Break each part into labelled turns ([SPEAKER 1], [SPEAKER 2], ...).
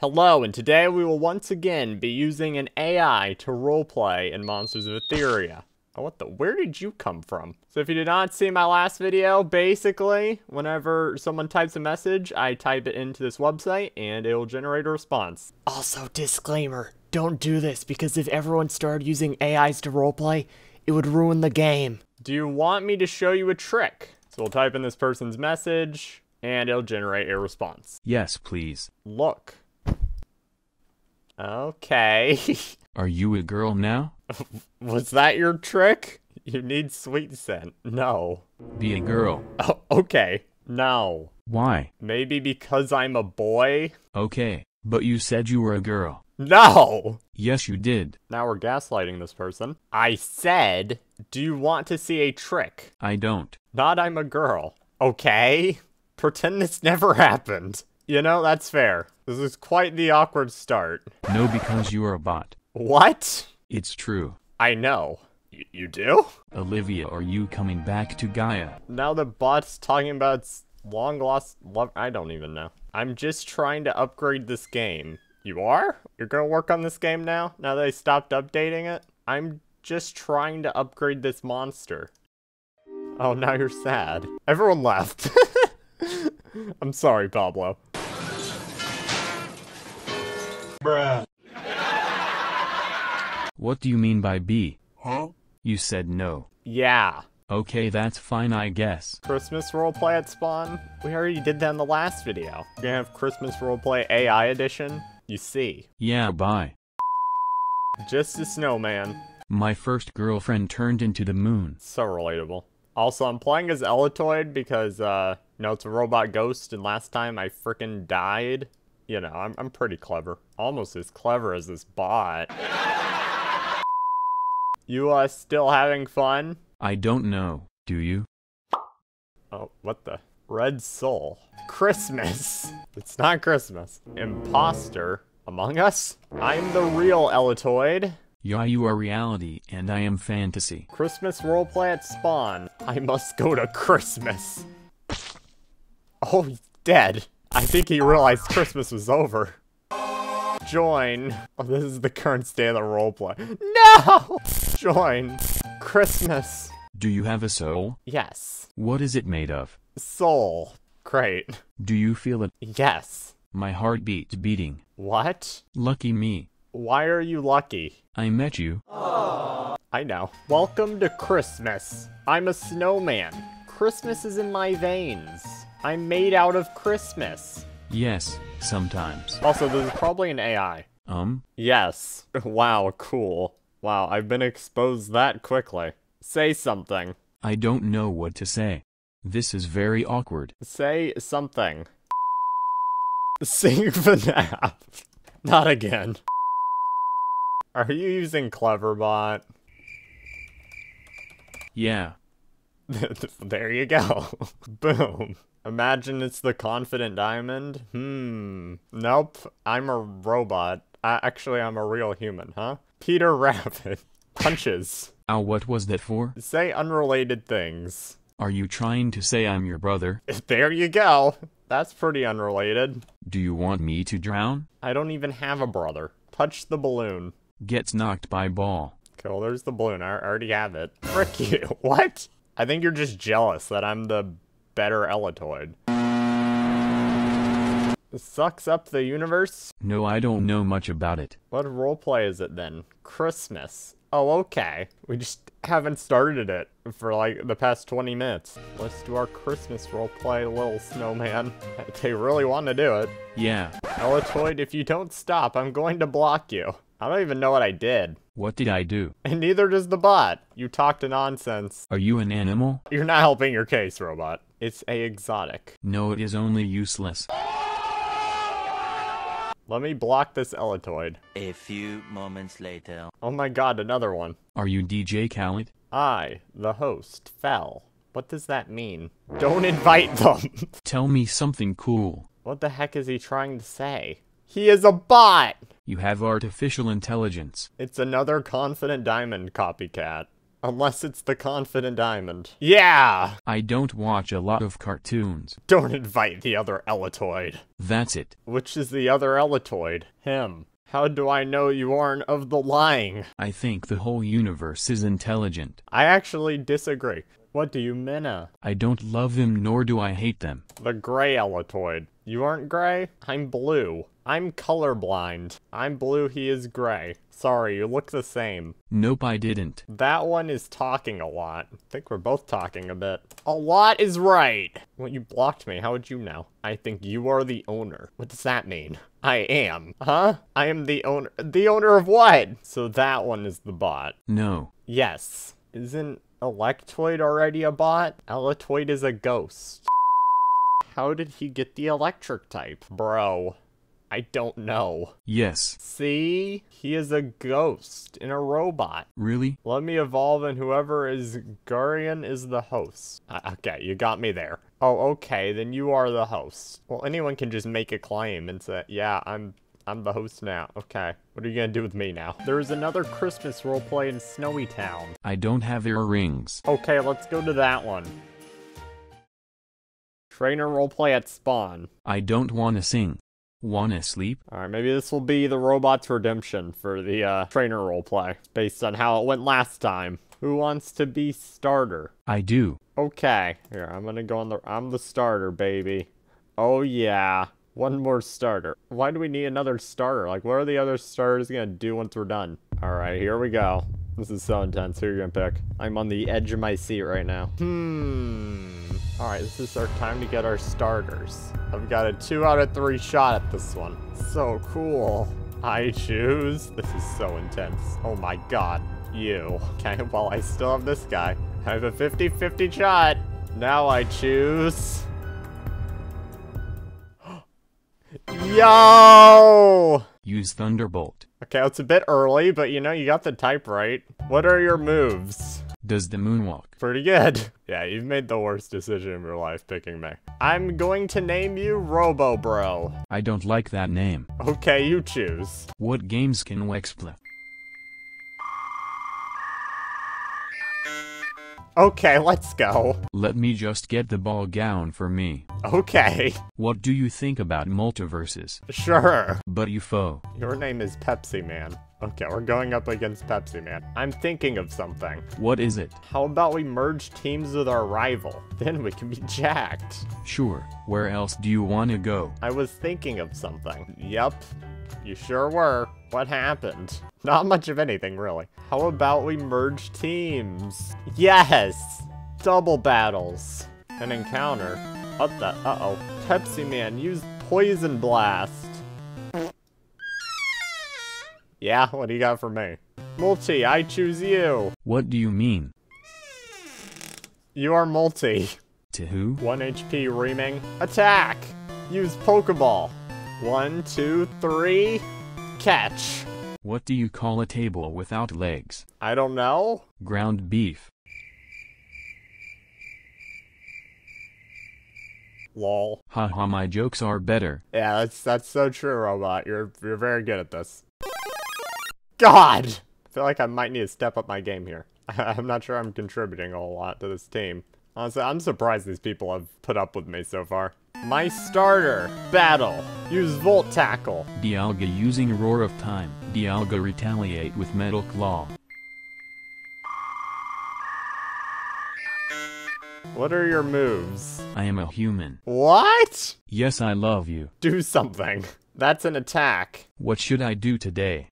[SPEAKER 1] Hello, and today we will once again be using an AI to roleplay in Monsters of Etheria. Oh, what the? Where did you come from? So if you did not see my last video, basically, whenever someone types a message, I type it into this website and it will generate a response.
[SPEAKER 2] Also, disclaimer, don't do this because if everyone started using AIs to roleplay, it would ruin the game.
[SPEAKER 1] Do you want me to show you a trick? So we'll type in this person's message and it'll generate a response.
[SPEAKER 3] Yes, please.
[SPEAKER 1] Look. Okay.
[SPEAKER 3] Are you a girl now?
[SPEAKER 1] Was that your trick? You need sweet scent. No.
[SPEAKER 3] Be a girl.
[SPEAKER 1] Oh, okay. No.
[SPEAKER 3] Why?
[SPEAKER 1] Maybe because I'm a boy?
[SPEAKER 3] Okay, but you said you were a girl.
[SPEAKER 1] No!
[SPEAKER 3] Yes, you did.
[SPEAKER 1] Now we're gaslighting this person. I said, do you want to see a trick?
[SPEAKER 3] I don't.
[SPEAKER 1] Not I'm a girl. Okay? Pretend this never happened. You know, that's fair. This is quite the awkward start.
[SPEAKER 3] No, because you are a bot.
[SPEAKER 1] What?
[SPEAKER 3] It's true.
[SPEAKER 1] I know. Y- you do?
[SPEAKER 3] Olivia, are you coming back to Gaia?
[SPEAKER 1] Now the bot's talking about long lost love. I don't even know. I'm just trying to upgrade this game. You are? You're gonna work on this game now? Now that I stopped updating it? I'm just trying to upgrade this monster. Oh, now you're sad. Everyone left. I'm sorry, Pablo.
[SPEAKER 3] What do you mean by B? Huh? You said no.
[SPEAKER 1] Yeah.
[SPEAKER 3] Okay, that's fine, I guess.
[SPEAKER 1] Christmas roleplay at Spawn? We already did that in the last video. We're gonna have Christmas roleplay AI edition. You see.
[SPEAKER 3] Yeah, bye.
[SPEAKER 1] Just a snowman.
[SPEAKER 3] My first girlfriend turned into the moon.
[SPEAKER 1] So relatable. Also, I'm playing as Elitoid because, uh, you know, it's a robot ghost, and last time I frickin' died. You know, I'm, I'm pretty clever. Almost as clever as this bot. You, uh, still having fun?
[SPEAKER 3] I don't know. Do you?
[SPEAKER 1] Oh, what the? Red Soul. Christmas. It's not Christmas. Imposter. Among Us? I'm the real Elitoid.
[SPEAKER 3] Yeah, you are reality, and I am fantasy.
[SPEAKER 1] Christmas roleplay at Spawn. I must go to Christmas. Oh, he's dead. I think he realized Christmas was over. Join. Oh, this is the current state of the roleplay. No! Join. Christmas.
[SPEAKER 3] Do you have a soul?
[SPEAKER 1] Yes.
[SPEAKER 3] What is it made of?
[SPEAKER 1] Soul. Great.
[SPEAKER 3] Do you feel it?
[SPEAKER 1] Yes.
[SPEAKER 3] My heartbeat beating.
[SPEAKER 1] What?
[SPEAKER 3] Lucky me.
[SPEAKER 1] Why are you lucky?
[SPEAKER 3] I met you.
[SPEAKER 1] I know. Welcome to Christmas. I'm a snowman. Christmas is in my veins. I'm made out of Christmas.
[SPEAKER 3] Yes, sometimes.
[SPEAKER 1] Also, this is probably an AI.
[SPEAKER 3] Um?
[SPEAKER 1] Yes. Wow, cool. Wow, I've been exposed that quickly. Say something.
[SPEAKER 3] I don't know what to say. This is very awkward.
[SPEAKER 1] Say something. Sing FNAF. Not again. Are you using Cleverbot?
[SPEAKER 3] Yeah.
[SPEAKER 1] there you go. Boom. Imagine it's the confident diamond. Hmm. Nope. I'm a robot. Uh, actually, I'm a real human, huh? Peter Rabbit. Punches.
[SPEAKER 3] Ow, what was that for?
[SPEAKER 1] Say unrelated things.
[SPEAKER 3] Are you trying to say I'm your brother?
[SPEAKER 1] There you go. That's pretty unrelated.
[SPEAKER 3] Do you want me to drown?
[SPEAKER 1] I don't even have a brother. Touch the balloon.
[SPEAKER 3] Gets knocked by ball.
[SPEAKER 1] Cool, there's the balloon. I already have it. Frick you. What? I think you're just jealous that I'm the better Elitoid. Sucks up the universe?
[SPEAKER 3] No, I don't know much about it.
[SPEAKER 1] What roleplay is it then? Christmas. Oh, okay. We just haven't started it for like the past 20 minutes. Let's do our Christmas roleplay, little snowman. They really want to do it.
[SPEAKER 3] Yeah.
[SPEAKER 1] Elitoid, if you don't stop, I'm going to block you. I don't even know what I did.
[SPEAKER 3] What did I do?
[SPEAKER 1] And neither does the bot. You talk to nonsense.
[SPEAKER 3] Are you an animal?
[SPEAKER 1] You're not helping your case, robot. It's a exotic.
[SPEAKER 3] No, it is only useless.
[SPEAKER 1] Let me block this Elitoid.
[SPEAKER 4] A few moments later.
[SPEAKER 1] Oh my god, another one.
[SPEAKER 3] Are you DJ Khaled?
[SPEAKER 1] I, the host, fell. What does that mean? Don't invite them!
[SPEAKER 3] Tell me something cool.
[SPEAKER 1] what the heck is he trying to say? He is a bot!
[SPEAKER 3] You have artificial intelligence.
[SPEAKER 1] It's another Confident Diamond copycat. Unless it's the Confident Diamond. Yeah!
[SPEAKER 3] I don't watch a lot of cartoons.
[SPEAKER 1] Don't invite the other Elitoid.
[SPEAKER 3] That's it.
[SPEAKER 1] Which is the other Elitoid? Him. How do I know you aren't of the lying?
[SPEAKER 3] I think the whole universe is intelligent.
[SPEAKER 1] I actually disagree. What do you mean? uh?
[SPEAKER 3] I don't love them nor do I hate them.
[SPEAKER 1] The gray Elitoid. You aren't gray? I'm blue. I'm colorblind. I'm blue, he is gray. Sorry, you look the same.
[SPEAKER 3] Nope, I didn't.
[SPEAKER 1] That one is talking a lot. I think we're both talking a bit. A lot is right. Well, you blocked me. How would you know? I think you are the owner. What does that mean? I am. Huh? I am the owner. The owner of what? So that one is the bot.
[SPEAKER 3] No.
[SPEAKER 1] Yes. Isn't Electoid already a bot? Elitoid is a ghost. How did he get the electric type? Bro, I don't know.
[SPEAKER 3] Yes.
[SPEAKER 1] See? He is a ghost in a robot.
[SPEAKER 3] Really?
[SPEAKER 1] Let me evolve and whoever is Gurion is the host. Uh, okay, you got me there. Oh, okay, then you are the host. Well, anyone can just make a claim and say, yeah, I'm I'm the host now. Okay, what are you gonna do with me now? There is another Christmas roleplay in Snowy Town.
[SPEAKER 3] I don't have earrings.
[SPEAKER 1] Okay, let's go to that one. Trainer roleplay at spawn.
[SPEAKER 3] I don't wanna sing. Wanna sleep?
[SPEAKER 1] Alright, maybe this will be the robot's redemption for the uh, trainer roleplay, based on how it went last time. Who wants to be starter?
[SPEAKER 3] I do.
[SPEAKER 1] Okay, here, I'm gonna go on the- I'm the starter, baby. Oh yeah, one more starter. Why do we need another starter? Like, what are the other starters gonna do once we're done? Alright, here we go. This is so intense. Who are you gonna pick? I'm on the edge of my seat right now. Hmm. Alright, this is our time to get our starters. I've got a two out of three shot at this one. So cool. I choose. This is so intense. Oh my god. You. Okay, well, I still have this guy. I have a 50-50 shot. Now I choose. Yo!
[SPEAKER 3] Use Thunderbolt.
[SPEAKER 1] Okay, it's a bit early, but you know, you got the type right. What are your moves?
[SPEAKER 3] Does the moonwalk.
[SPEAKER 1] Pretty good. Yeah, you've made the worst decision of your life picking me. I'm going to name you Robo Bro.
[SPEAKER 3] I don't like that name.
[SPEAKER 1] Okay, you choose.
[SPEAKER 3] What games can Wex play?
[SPEAKER 1] Okay, let's go.
[SPEAKER 3] Let me just get the ball gown for me.
[SPEAKER 1] Okay,
[SPEAKER 3] What do you think about multiverses?
[SPEAKER 1] sure.
[SPEAKER 3] But UFO.
[SPEAKER 1] Your name is Pepsi Man. Okay, we're going up against Pepsi Man. I'm thinking of something.
[SPEAKER 3] What is it?
[SPEAKER 1] How about we merge teams with our rival? Then we can be jacked.
[SPEAKER 3] Sure. Where else do you want to go?
[SPEAKER 1] I was thinking of something. Yep, you sure were. What happened? Not much of anything, really. How about we merge teams? Yes! Double battles. An encounter. What the? Uh-oh. Pepsi Man, use Poison Blast. Yeah, what do you got for me? Multi, I choose you.
[SPEAKER 3] What do you mean?
[SPEAKER 1] You are multi.
[SPEAKER 3] To who?
[SPEAKER 1] 1 HP reaming. Attack! Use Pokeball. One, two, three. Catch.
[SPEAKER 3] What do you call a table without legs?
[SPEAKER 1] I don't know.
[SPEAKER 3] Ground beef.
[SPEAKER 1] Lol.
[SPEAKER 3] Haha, my jokes are better.
[SPEAKER 1] Yeah, that's that's so true, Robot. You're you're very good at this. God! I feel like I might need to step up my game here. I'm not sure I'm contributing a whole lot to this team. Honestly, I'm surprised these people have put up with me so far. My starter, Battle. Use Volt Tackle.
[SPEAKER 3] Dialga using Roar of Time. Dialga retaliate with Metal Claw.
[SPEAKER 1] What are your moves?
[SPEAKER 3] I am a human.
[SPEAKER 1] What?
[SPEAKER 3] Yes, I love you.
[SPEAKER 1] Do something. That's an attack.
[SPEAKER 3] What should I do today?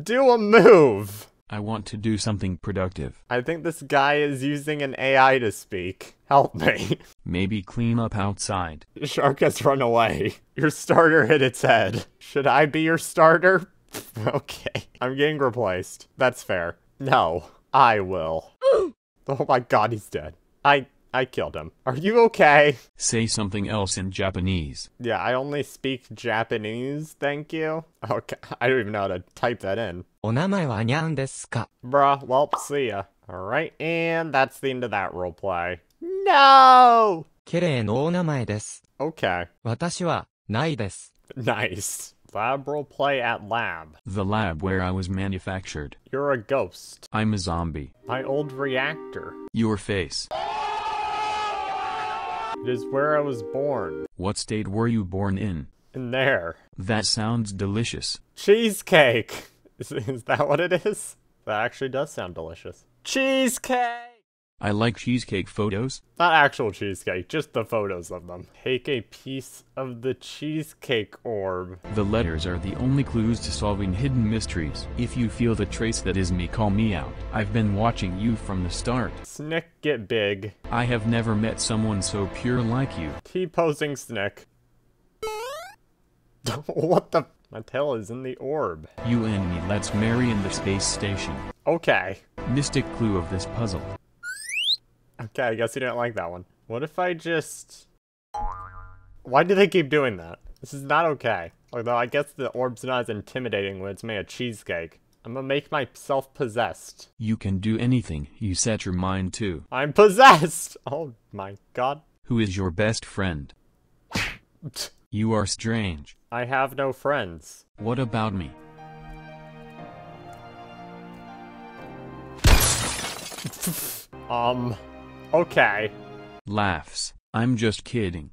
[SPEAKER 1] Do a move.
[SPEAKER 3] I want to do something productive.
[SPEAKER 1] I think this guy is using an AI to speak. Help me.
[SPEAKER 3] Maybe clean up outside.
[SPEAKER 1] Shark has run away. Your starter hit its head. Should I be your starter? okay. I'm getting replaced. That's fair. No, I will. oh my god, he's dead. I I killed him. Are you okay?
[SPEAKER 3] Say something else in Japanese.
[SPEAKER 1] Yeah, I only speak Japanese, thank you. Okay, I don't even know how to type that in.
[SPEAKER 5] お名前はにゃんですか
[SPEAKER 1] Bruh, well, see ya. Alright, and that's the end of that roleplay. No!
[SPEAKER 5] 綺麗のお名前です。
[SPEAKER 1] Okay,
[SPEAKER 5] 私は、ないです。
[SPEAKER 1] nice. Lab roleplay at lab.
[SPEAKER 3] The lab where I was manufactured.
[SPEAKER 1] You're a ghost.
[SPEAKER 3] I'm a zombie.
[SPEAKER 1] My old reactor.
[SPEAKER 3] Your face.
[SPEAKER 1] It is where I was born.
[SPEAKER 3] What state were you born in?
[SPEAKER 1] In there.
[SPEAKER 3] That sounds delicious.
[SPEAKER 1] Cheesecake! Is, is that what it is? That actually does sound delicious. Cheesecake!
[SPEAKER 3] I like cheesecake photos.
[SPEAKER 1] Not actual cheesecake, just the photos of them. Take a piece of the cheesecake orb.
[SPEAKER 3] The letters are the only clues to solving hidden mysteries. If you feel the trace that is me, call me out. I've been watching you from the start.
[SPEAKER 1] Snick get big.
[SPEAKER 3] I have never met someone so pure like you.
[SPEAKER 1] T-posing Snick. what the? My tail is in the orb.
[SPEAKER 3] You and me, let's marry in the space station.
[SPEAKER 1] Okay.
[SPEAKER 3] Mystic clue of this puzzle.
[SPEAKER 1] Okay, I guess you didn't like that one. What if I just... Why do they keep doing that? This is not okay. Although I guess the orb's not as intimidating when it's made of cheesecake. I'm gonna make myself possessed.
[SPEAKER 3] You can do anything you set your mind to.
[SPEAKER 1] I'm possessed! Oh my god.
[SPEAKER 3] Who is your best friend? You are strange.
[SPEAKER 1] I have no friends.
[SPEAKER 3] What about me?
[SPEAKER 1] Um, okay.
[SPEAKER 3] Laughs. I'm just kidding.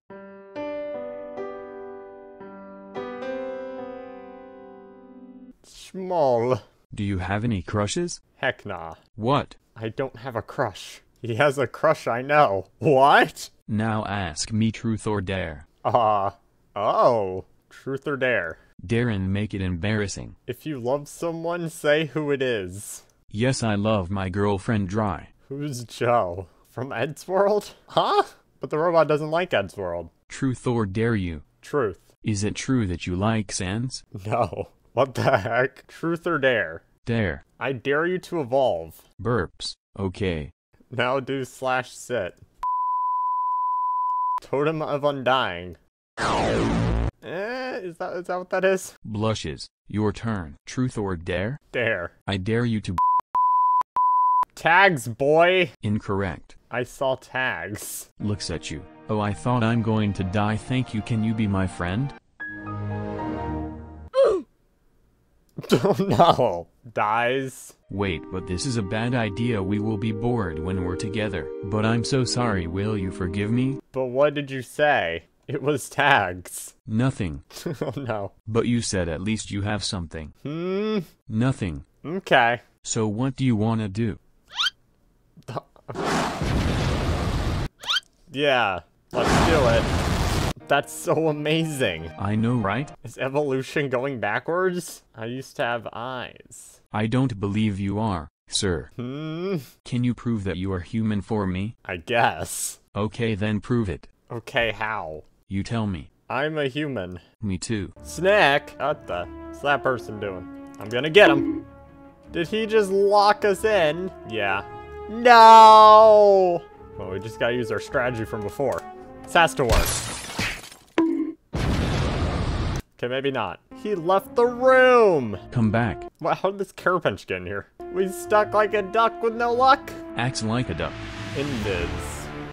[SPEAKER 1] Small.
[SPEAKER 3] Do you have any crushes?
[SPEAKER 1] Heck nah.
[SPEAKER 3] What?
[SPEAKER 1] I don't have a crush. He has a crush, I know. What?
[SPEAKER 3] Now ask me truth or dare.
[SPEAKER 1] Uh, oh. Truth or dare?
[SPEAKER 3] Dare and make it embarrassing.
[SPEAKER 1] If you love someone, say who it is.
[SPEAKER 3] Yes, I love my girlfriend dry.
[SPEAKER 1] Who's Joe? From Eddsworld? Huh? But the robot doesn't like Eddsworld.
[SPEAKER 3] Truth or dare you?
[SPEAKER 1] Truth.
[SPEAKER 3] Is it true that you like Sans?
[SPEAKER 1] No. What the heck? Truth or dare?
[SPEAKER 3] Dare.
[SPEAKER 1] I dare you to evolve.
[SPEAKER 3] Burps. Okay.
[SPEAKER 1] Now do slash sit. Totem of Undying. Eh, is that is that what that is?
[SPEAKER 3] Blushes. Your turn. Truth or dare?
[SPEAKER 1] Dare.
[SPEAKER 3] I dare you to.
[SPEAKER 1] Tags, boy!
[SPEAKER 3] Incorrect.
[SPEAKER 1] I saw tags.
[SPEAKER 3] Looks at you. Oh, I thought I'm going to die. Thank you. Can you be my friend?
[SPEAKER 1] Oh no. Dies.
[SPEAKER 3] Wait, but this is a bad idea. We will be bored when we're together. But I'm so sorry. Will you forgive me?
[SPEAKER 1] But what did you say? It was tags.
[SPEAKER 3] Nothing.
[SPEAKER 1] oh no.
[SPEAKER 3] But you said at least you have something.
[SPEAKER 1] Hmm.
[SPEAKER 3] Nothing.
[SPEAKER 1] Okay.
[SPEAKER 3] So what do you want to do?
[SPEAKER 1] Yeah. Let's do it. That's so amazing.
[SPEAKER 3] I know, right?
[SPEAKER 1] Is evolution going backwards? I used to have eyes.
[SPEAKER 3] I don't believe you are, sir.
[SPEAKER 1] Hmm.
[SPEAKER 3] Can you prove that you are human for me?
[SPEAKER 1] I guess.
[SPEAKER 3] Okay, then prove it.
[SPEAKER 1] Okay, how?
[SPEAKER 3] You tell me.
[SPEAKER 1] I'm a human.
[SPEAKER 3] Me too.
[SPEAKER 1] Snack! What the? What's that person doing? I'm gonna get him. Did he just lock us in? Yeah. No! Well, we just gotta use our strategy from before. This has to work. Okay, maybe not. He left the room!
[SPEAKER 3] Come back.
[SPEAKER 1] What, how did this Carapinch get in here? We stuck like a duck with no luck?
[SPEAKER 3] Acts like a duck.
[SPEAKER 1] Indiz.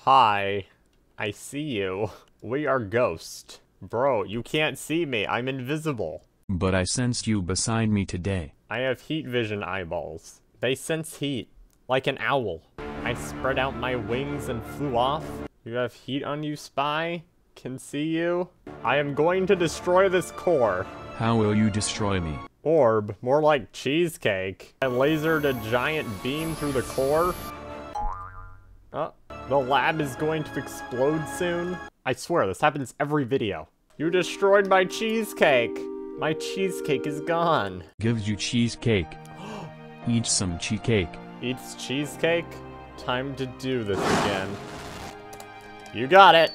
[SPEAKER 1] Hi. I see you. We are ghost. Bro, you can't see me. I'm invisible.
[SPEAKER 3] But I sensed you beside me today.
[SPEAKER 1] I have heat vision eyeballs. They sense heat. Like an owl. I spread out my wings and flew off. You have heat on you, spy? Can see you? I am going to destroy this core.
[SPEAKER 3] How will you destroy me?
[SPEAKER 1] Orb, more like cheesecake. I lasered a giant beam through the core. Oh, the lab is going to explode soon. I swear, this happens every video. You destroyed my cheesecake. My cheesecake is gone.
[SPEAKER 3] Gives you cheesecake. Eat some cheesecake.
[SPEAKER 1] Eats cheesecake? Time to do this again. You got it.